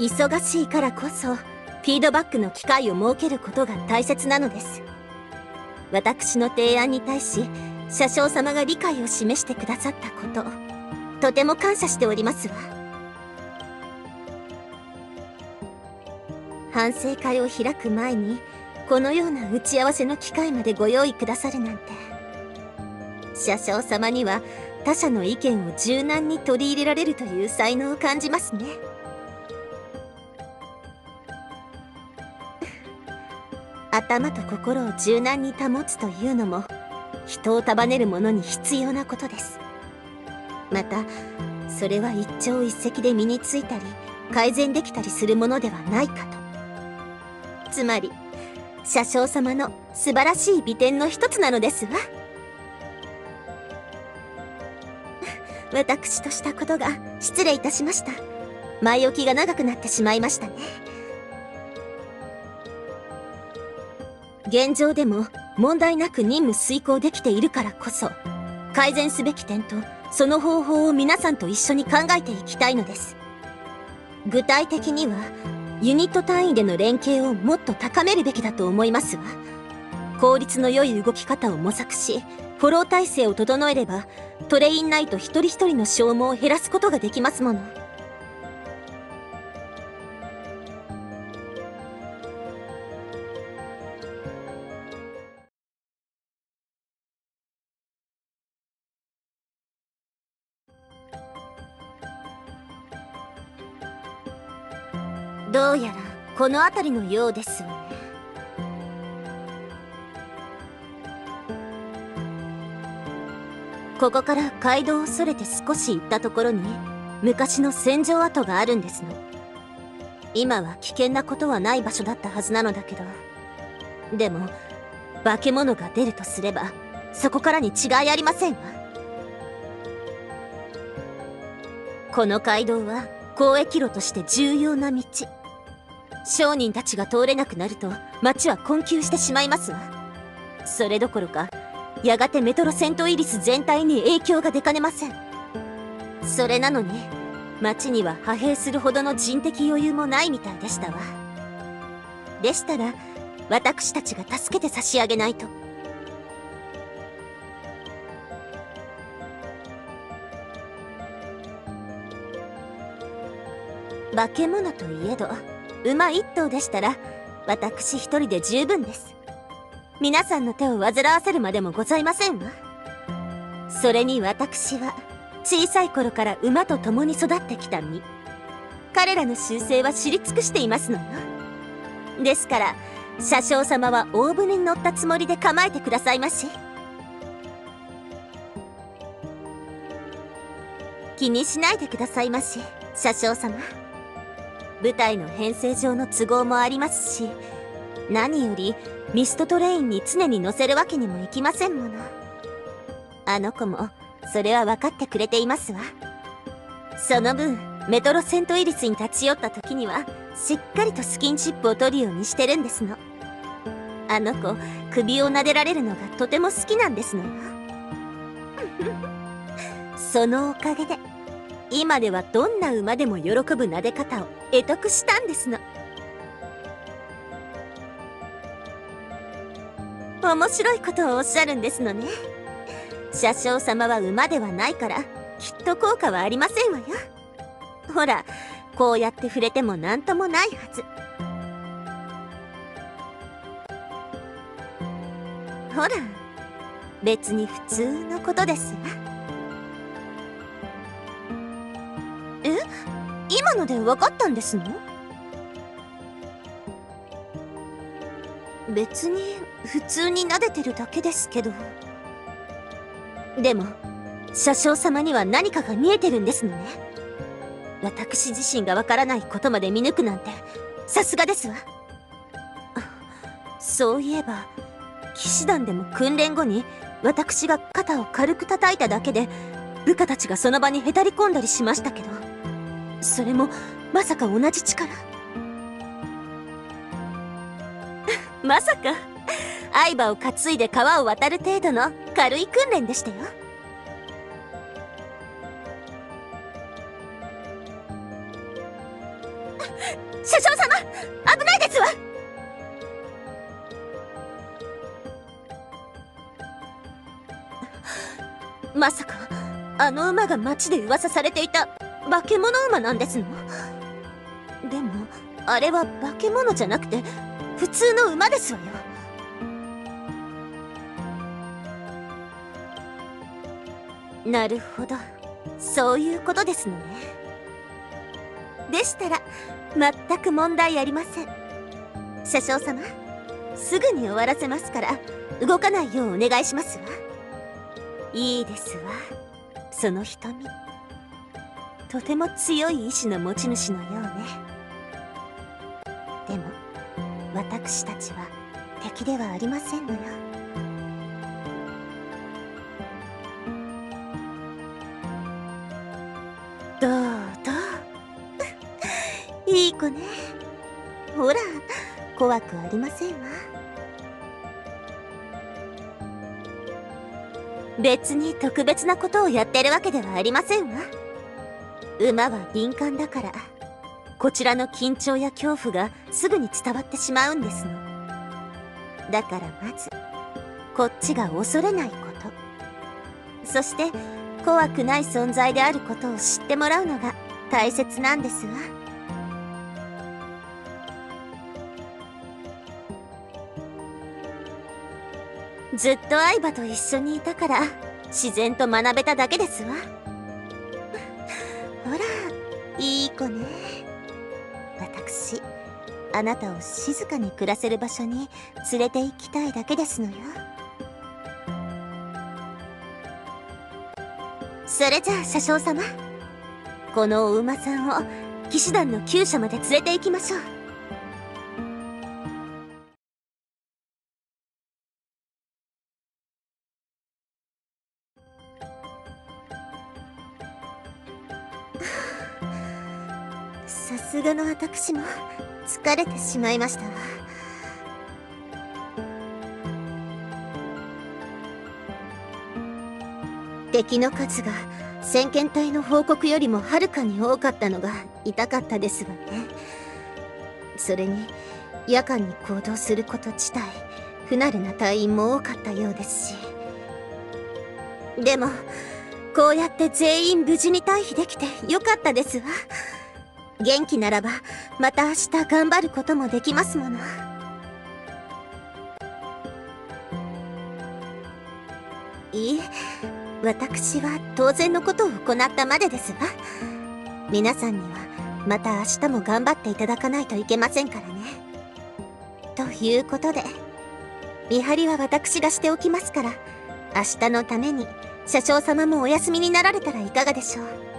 忙しいからこそフィードバックの機会を設けることが大切なのです。私の提案に対し車掌様が理解を示してくださったこととても感謝しておりますわ。反省会を開く前にこのような打ち合わせの機会までご用意くださるなんて。車掌様には他者の意見を柔軟に取り入れられるという才能を感じますね。頭と心を柔軟に保つというのも人を束ねる者に必要なことです。またそれは一朝一夕で身についたり改善できたりするものではないかと。つまり車掌様の素晴らしい美点の一つなのですわ。私としたことが失礼いたしました。前置きが長くなってしまいましたね。現状でも問題なく任務遂行できているからこそ改善すべき点とその方法を皆さんと一緒に考えていきたいのです。具体的にはユニット単位での連携をもっと高めるべきだと思いますわ効率の良い動き方を模索しフォロー体制を整えればトレインナイト一人一人の消耗を減らすことができますもの。どうやらこの辺りのようですわ。ねここから街道をそれて少し行ったところに昔の戦場跡があるんですの。今は危険なことはない場所だったはずなのだけど。でも化け物が出るとすればそこからに違いありませんわ。この街道は交易路として重要な道。商人たちが通れなくなると町は困窮してしまいますわ。それどころかやがてメトロセントイリス全体に影響が出かねません。それなのに町には派兵するほどの人的余裕もないみたいでしたわ。でしたら私たちが助けて差し上げないと。化け物といえど馬一頭でしたら私一人で十分です。皆さんの手を煩わせるまでもございませんわ。それに私は小さい頃から馬と共に育ってきた身。彼らの習性は知り尽くしていますのよ。ですから車掌様は大船に乗ったつもりで構えてくださいまし。気にしないでくださいまし車掌様。舞台の編成上の都合もありますし何よりミストトレインに常に乗せるわけにもいきませんもの。あの子もそれは分かってくれていますわ。その分メトロセントイリスに立ち寄った時にはしっかりとスキンシップを取るようにしてるんですの。あの子首を撫でられるのがとても好きなんですの そのおかげで今ではどんな馬でも喜ぶ撫で方を得得したんですの。面白いことをおっしゃるんですのね。車掌様は馬ではないからきっと効果はありませんわよ。ほらこうやって触れても何ともないはず。ほら別に普通のことですわ今ので分かったんですの？別に普通に撫でてるだけですけど。でも車掌様には何かが見えてるんですのね。私自身がわからないことまで見抜くなんてさすがですわ。そういえば騎士団でも訓練後に私が肩を軽く叩いただけで部下たちがその場にへたり込んだりしましたけど。それもまさか同じ力？まさか。相葉を担いで川を渡る程度の軽い訓練でしたよ。車掌様危ないですわ。まさかあの馬が町で噂されていた化け物馬なんですの？でもあれは化け物じゃなくて普通の馬ですわよ。なるほど。そういうことですのね。でしたら全く問題ありません。車掌様すぐに終わらせますから動かないようお願いしますわ。いいですわ。その瞳。とても強い意志の持ち主のようね。でも私たちは敵ではありませんのよ。どうどう？いい子ね。ほら怖くありませんわ。別に特別なことをやってるわけではありませんわ。馬は敏感だから。こちらの緊張や恐怖がすぐに伝わってしまうんですの。だからまずこっちが恐れないこと。そして怖くない存在であることを知ってもらうのが大切なんですわ。ずっと相葉と一緒にいたから自然と学べただけですわ。子ね。私あなたを静かに暮らせる場所に連れて行きたいだけですのよ。それじゃあ車掌様このお馬さんを騎士団の厩舎まで連れて行きましょう。さすがの私も疲れてしまいました。わ敵の数が先遣隊の報告よりもはるかに多かったのが痛かったですわね。それに夜間に行動すること自体不慣れな隊員も多かったようですし。でもこうやって全員無事に退避できてよかったですわ。元気ならばまた明日頑張ることもできますもの。いい私は当然のことを行ったまでですわ。皆さんにはまた明日も頑張っていただかないといけませんからね。ということで見張りは私がしておきますから明日のために車掌様もお休みになられたらいかがでしょう。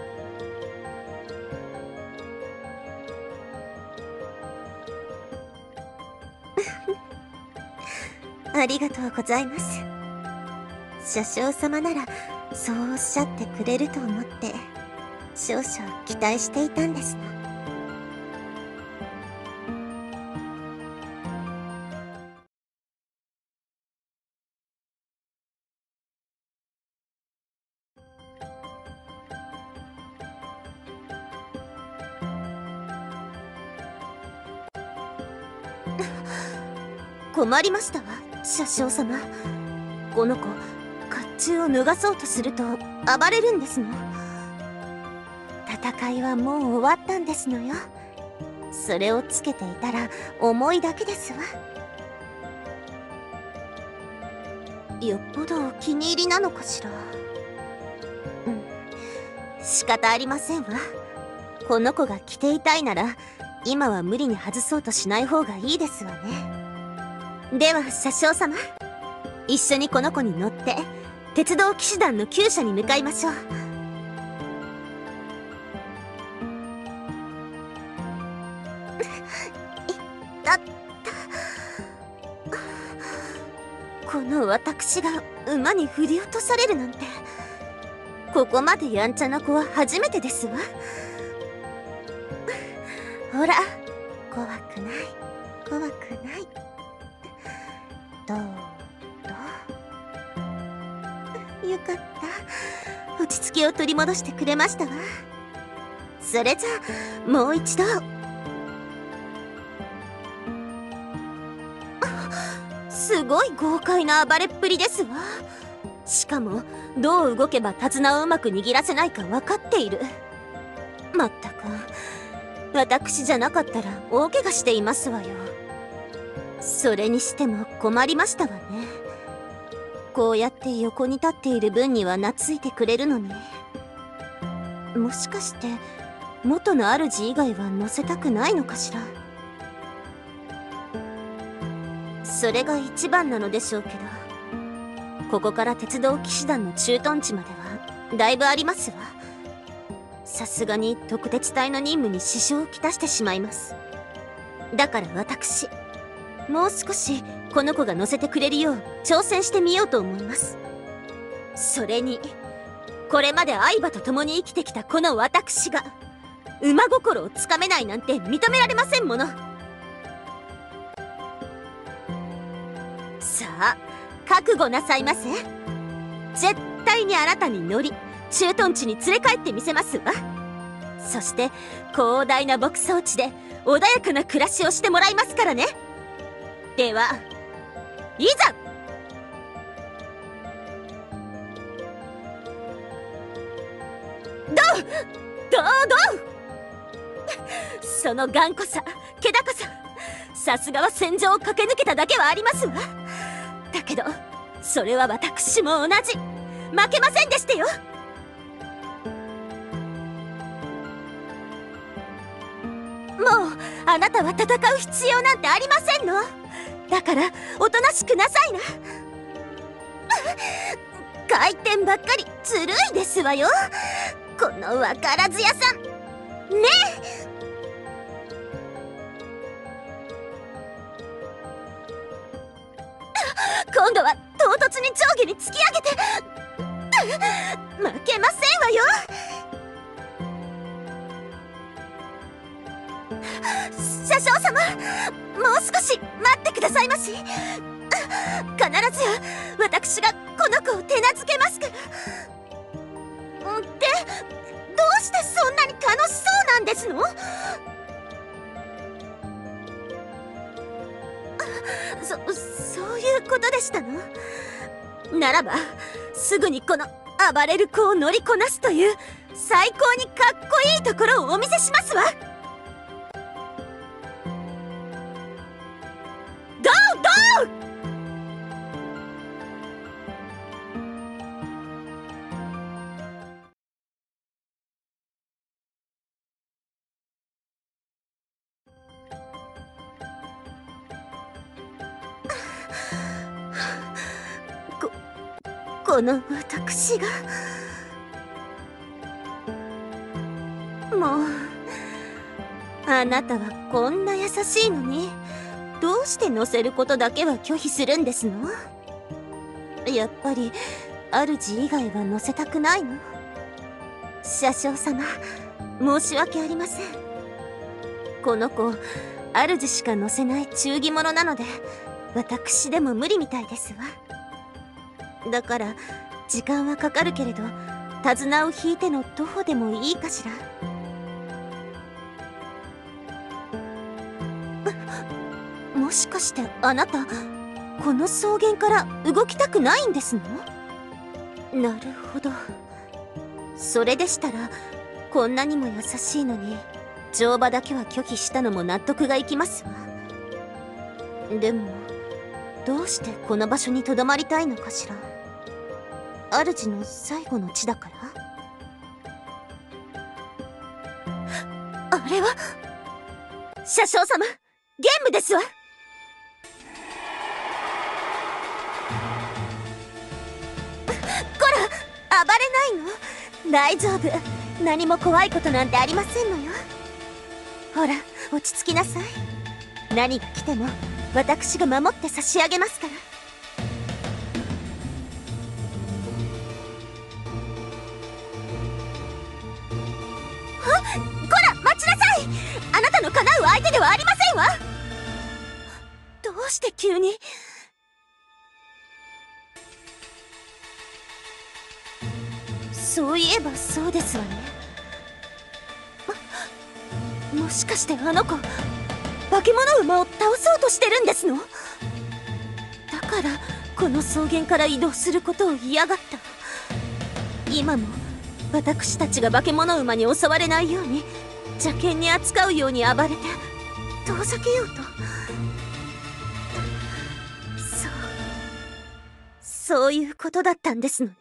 ありがとうございます。車掌様ならそうおっしゃってくれると思って少々期待していたんですの困りましたわ車掌様。この子甲冑を脱がそうとすると暴れるんですの。戦いはもう終わったんですのよ。それをつけていたら重いだけですわ。よっぽどお気に入りなのかしら。うん。仕方ありませんわ。この子が着ていたいなら今は無理に外そうとしない方がいいですわね。では車掌様一緒にこの子に乗って鉄道騎士団の厩舎に向かいましょう。たった。この私が馬に振り落とされるなんてここまでやんちゃな子は初めてですわ。ほら。怖くない。怖くない。どう？どう？よかった。落ち着きを取り戻してくれましたわ。それじゃあもう一度。すごい豪快な暴れっぷりですわ。しかもどう動けば手綱をうまく握らせないか分かっている。まったく。私じゃなかったら大怪我していますわよ。それにしても困りましたわね。こうやって横に立っている分には懐いてくれるのにもしかして元の主以外は乗せたくないのかしら？それが一番なのでしょうけどここから鉄道騎士団の駐屯地まではだいぶありますわ。さすがに特鉄隊の任務に支障をきたしてしまいます。だから私もう少しこの子が乗せてくれるよう挑戦してみようと思います。それにこれまで相葉と共に生きてきたこの私が馬心をつかめないなんて認められませんもの。さあ覚悟なさいませ。絶対にあなたに乗り駐屯地に連れ帰ってみせますわ。そして広大な牧草地で穏やかな暮らしをしてもらいますからね。ではいざ！どうどうどう？その頑固さ気高ささすがは戦場を駆け抜けただけはありますわ。だけどそれは私も同じ。負けませんでしたよ。もうあなたは戦う必要なんてありませんの。だからおとなしくなさいな。回転ばっかりずるいですわよ。この分からず屋さん。ね。今度は唐突に上下に突き上げて。負けませんわよ。車掌様もう少し待ってくださいまし。必ずや私がこの子を手なずけます。からってどうしてそんなに楽しそうなんですの？そそういうことでしたの？ならばすぐにこの暴れる子を乗りこなすという最高にかっこいいところをお見せしますわ。この私が。もうあなたはこんな優しいのにどうして乗せることだけは拒否するんですの？やっぱり主以外は乗せたくないの？車掌様申し訳ありません。この子主しか乗せない忠義者なので私でも無理みたいですわ。だから時間はかかるけれど手綱を引いての徒歩でもいいかしら？もしかしてあなたこの草原から動きたくないんですの？なるほど。それでしたらこんなにも優しいのに乗馬だけは拒否したのも納得がいきますわ。でもどうしてこの場所にとどまりたいのかしら？主の最後の地だから？あれは？車掌様ゲームですわ。こら暴れないの？大丈夫。何も怖いことなんてありませんのよ。ほら落ち着きなさい。何が来ても私が守って差し上げますから。叶う相手ではありませんわ。どうして急に？そういえばそうですわね。もしかしてあの子化け物馬を倒そうとしてるんですの？だからこの草原から移動することを嫌がった。今も私たちが化け物馬に襲われないように邪険に扱うように暴れて遠ざけようと。そう。そういうことだったんですのね。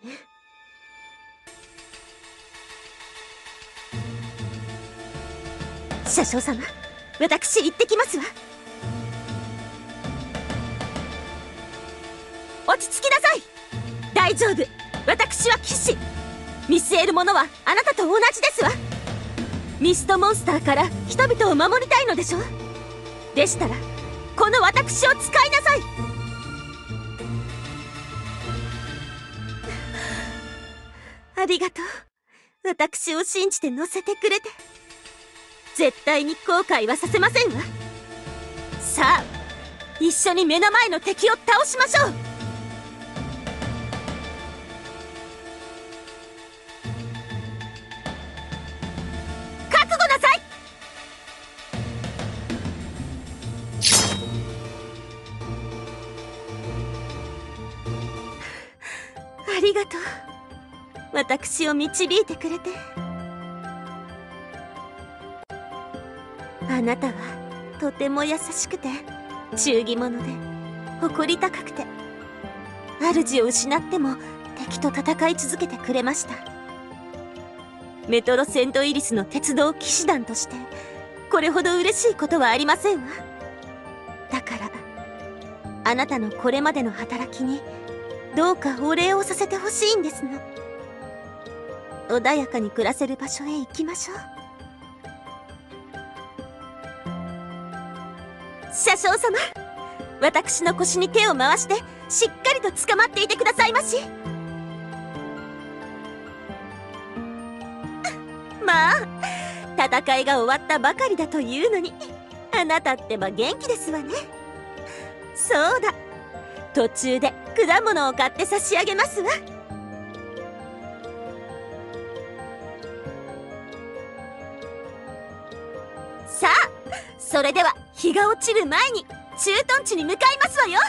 車掌様私行ってきますわ。落ち着きなさい。大丈夫。私は騎士。見据えるものはあなたと同じですわ。ミストモンスターから人々を守りたいのでしょでしたらこの私を使いなさい。ありがとう。私を信じて乗せてくれて。絶対に後悔はさせませんわ。さあ一緒に目の前の敵を倒しましょう。私を導いてくれて。あなたはとても優しくて忠義者で誇り高くて主を失っても敵と戦い続けてくれました。メトロセントイリスの鉄道騎士団としてこれほど嬉しいことはありませんわ。だからあなたのこれまでの働きにどうかお礼をさせてほしいんですの。穏やかに暮らせる場所へ行きましょう。車掌様私の腰に手を回してしっかりと捕まっていてくださいまし。まあ戦いが終わったばかりだというのにあなたってば元気ですわね。そうだ途中で果物を買って差し上げますわ。それでは日が落ちる前に駐屯地に向かいますわよ。